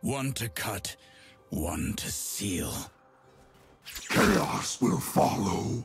One to cut, one to seal. Chaos will follow.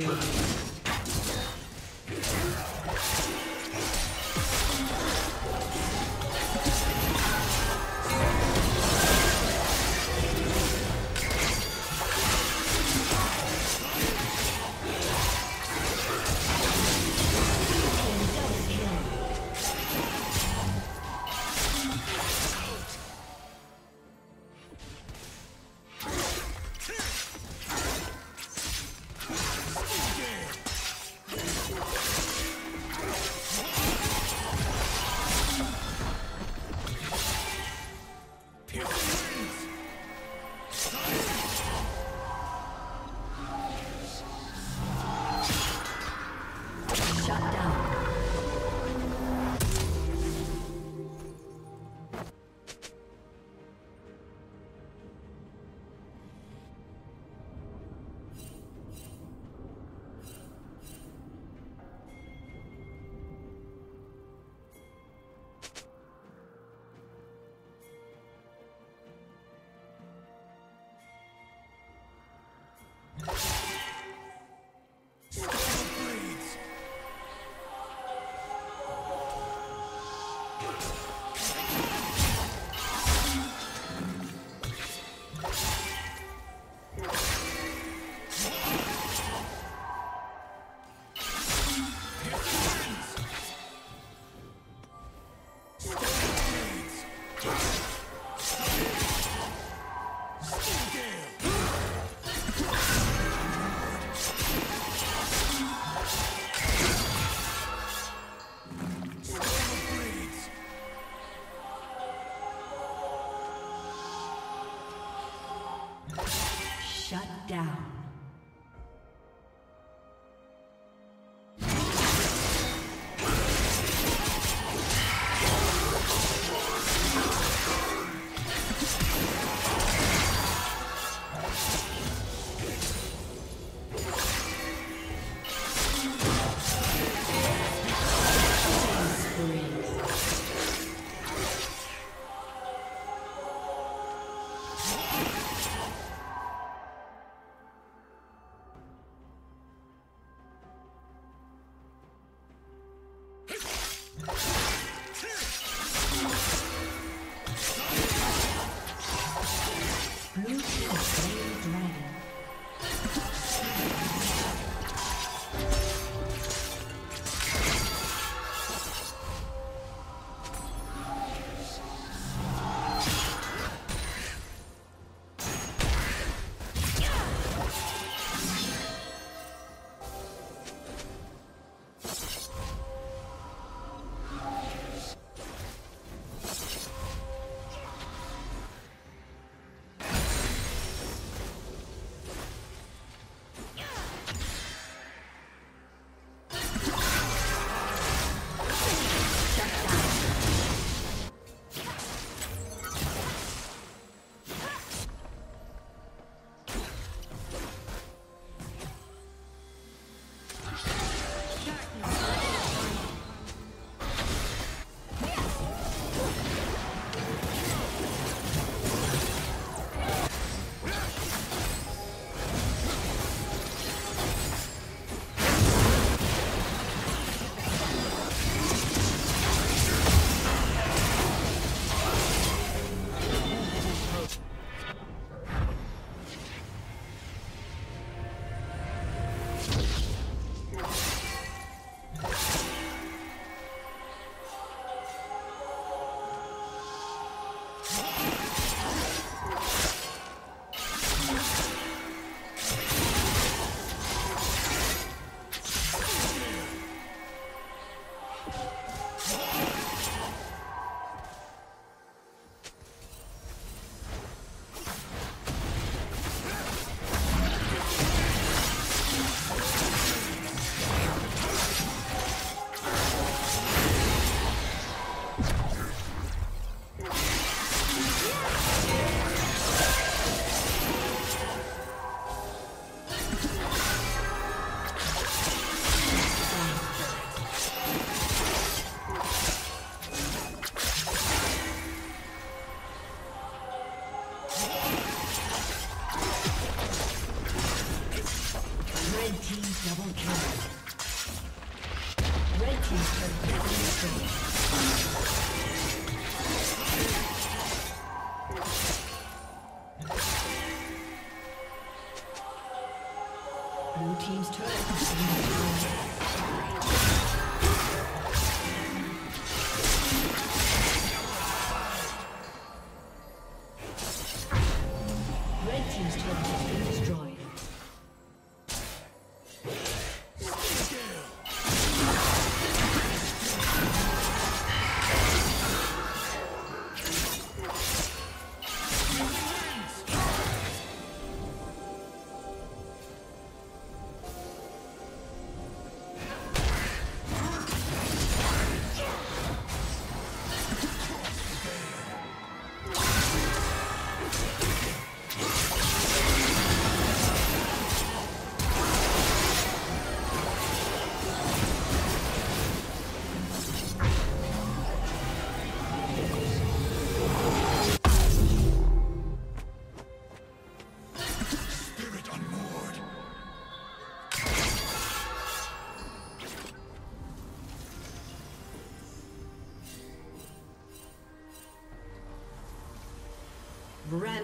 Spree.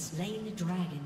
Slain the dragon.